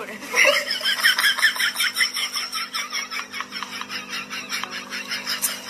করে